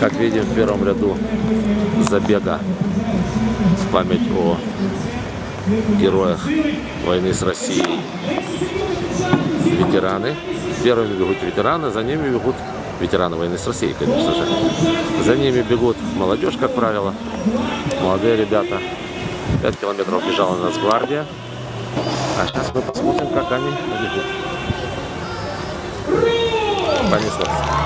Как видим, в первом ряду забега в память о героях войны с Россией ветераны. Первыми бегут ветераны, за ними бегут ветераны войны с Россией, конечно же. За ними бегут молодежь, как правило, молодые ребята. 5 километров бежала Нацгвардия. А сейчас мы посмотрим, как они бегут. Понеслась.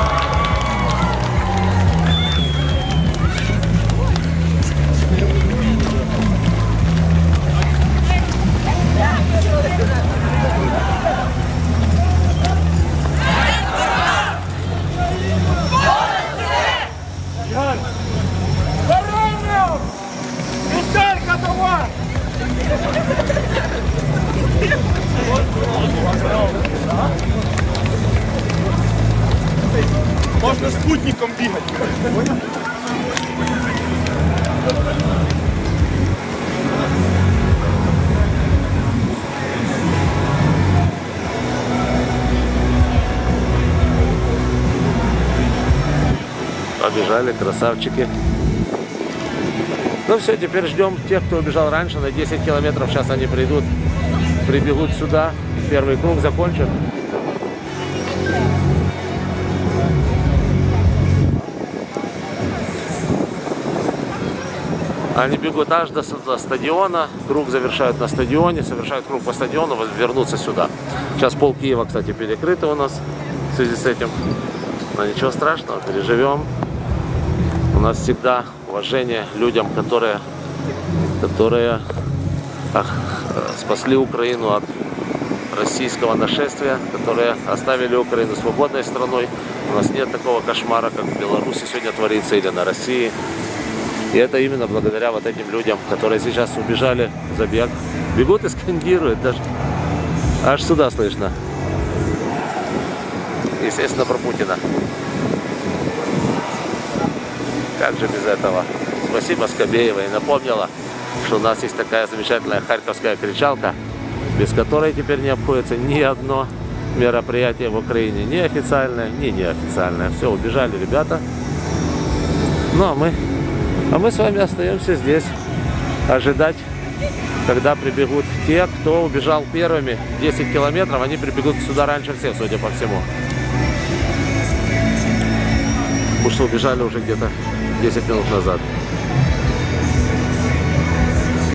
Можно спутником бегать. Побежали, красавчики. Ну все, теперь ждем тех, кто убежал раньше на 10 километров. Сейчас они придут, прибегут сюда. Первый круг закончат. Они бегут аж до, до стадиона, круг завершают на стадионе, совершают круг по стадиону, вернутся сюда. Сейчас пол Киева, кстати, перекрыто у нас в связи с этим. Но ничего страшного, переживем. У нас всегда уважение людям, которые, которые спасли Украину от российского нашествия, которые оставили Украину свободной страной. У нас нет такого кошмара, как в Беларуси сегодня творится или на России. И это именно благодаря вот этим людям, которые сейчас убежали в забег. Бегут и скандируют даже. Аж сюда слышно. Естественно, про Путина. Как же без этого? Спасибо Скобеевой. Напомнила, что у нас есть такая замечательная харьковская кричалка, без которой теперь не обходится ни одно мероприятие в Украине. Ни официальное, ни неофициальное. Все, убежали ребята. Ну а мы, а мы с вами остаемся здесь. Ожидать, когда прибегут те, кто убежал первыми 10 километров. Они прибегут сюда раньше всех, судя по всему. Потому что убежали уже где-то 10 минут назад.